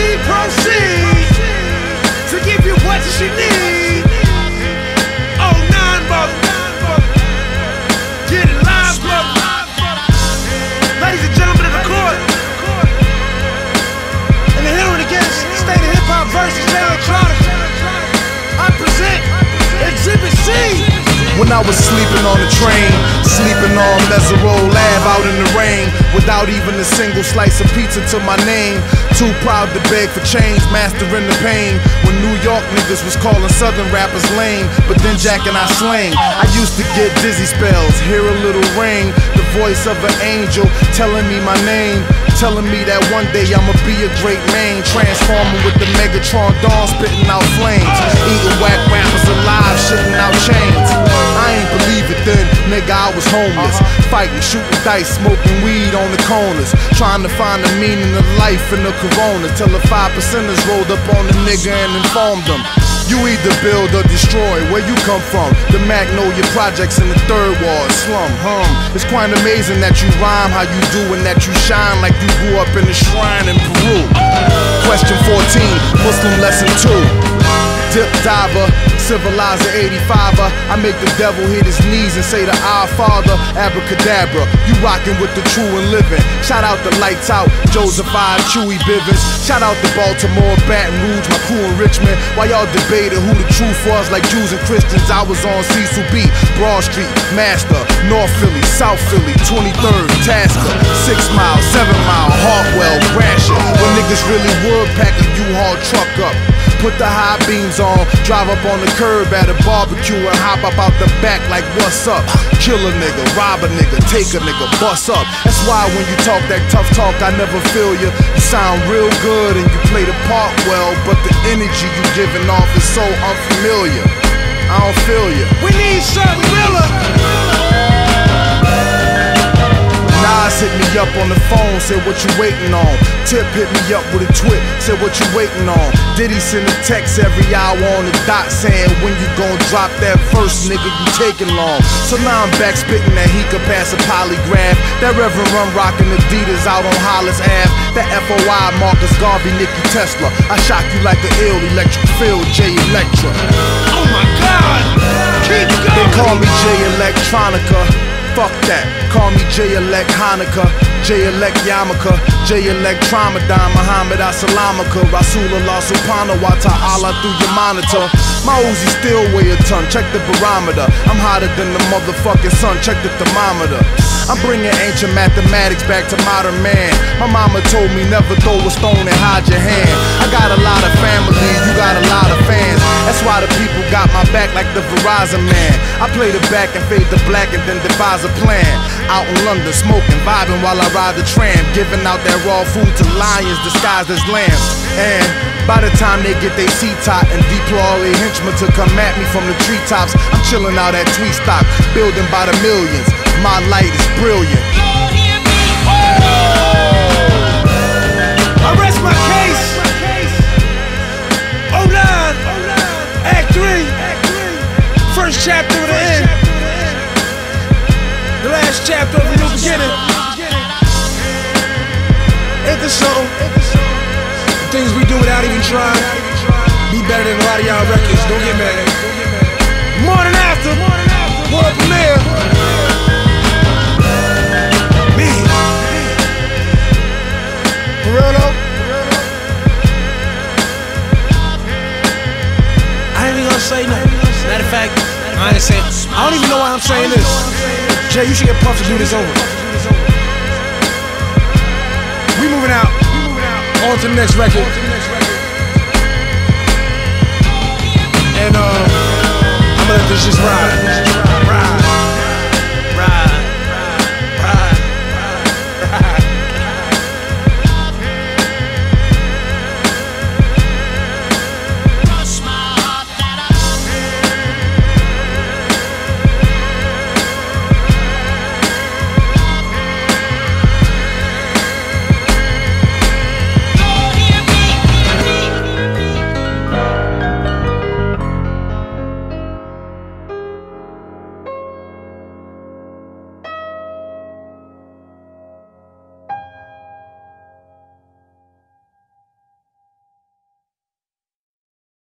we proceed the train, sleeping on Mesero Lab out in the rain, without even a single slice of pizza to my name. Too proud to beg for change, mastering the pain. When New York niggas was calling Southern rappers lame, but then Jack and I slang. I used to get dizzy spells, hear a little ring, the voice of an angel telling me my name. Telling me that one day I'ma be a great man, transforming with the Megatron dawn, spitting out flames, eating whack rappers alive, shitting out chains. I ain't believe it then, nigga, I was homeless. Fighting, shooting dice, smoking weed on the corners. Trying to find the meaning of life in the corona. Till the five percenters rolled up on the nigga and informed them. You either build or destroy, where you come from. The Magnolia Projects in the third ward, slum, hum. It's quite amazing that you rhyme how you do and that you shine like you grew up in a shrine in Peru. Question 14, Muslim lesson 2. Dip diver, civilizer 85er. I make the devil hit his knees and say to our father, abracadabra. You rockin' with the true and living. Shout out the lights out, Joseph I, Chewy Bivens. Shout out the Baltimore, Baton Rouge, my crew in Richmond. While y'all debated who the truth was, like Jews and Christians, I was on Cecil B, Broad Street, Master, North Philly, South Philly, 23rd, Tasker, 6 Mile, 7 Mile, Hartwell, Gratiot. When niggas really would pack a U-Haul truck up. Put the high beams drive up on the curb at a barbecue and hop up out the back like what's up? Kill a nigga, rob a nigga, take a nigga, bust up. That's why when you talk that tough talk, I never feel you. You sound real good and you play the part well, but the energy you giving off is so unfamiliar. I don't feel you. We need phone, said what you waiting on. Tip hit me up with a twit, said what you waiting on. Diddy send a text every hour on the dot saying when you gon' drop that first nigga you taking long. So now I'm back spitting that he could pass a polygraph. That Reverend Run rockin' Adidas out on Hollis Ave. That FOI Marcus Garvey, Nicky Tesla. I shock you like an ill electric field, J Electra. Oh my God. Keep They call me Jay Electronica. Fuck that. Call me J Elect Hanukkah, J Elect Yamaka, J Elect Tramadan, Muhammad Asalamaka, Rasulullah Subhanahu wa Ta'ala through your monitor. My Uzi still weigh a ton, check the barometer. I'm hotter than the motherfucking sun, check the thermometer. I'm bringing ancient mathematics back to modern man. My mama told me never throw a stone and hide your hand. I got a lot of family, you got a lot of fans. That's why the people got my back like the Verizon man. I play the back and fade the black and then devise a plan. Out in London, smoking, vibing while I ride the tram, giving out that raw food to lions disguised as lambs. And by the time they get their seat top and deploy all their henchmen to come at me from the treetops, I'm chilling out at Tweet Stock, building by the millions. My light is brilliant. Say nothing. Matter of fact, I ain't saying. I don't even know why I'm saying this. Jay, you should get Puff to do this over. We moving out. On to the next record. And uh, I'm gonna let this just ride.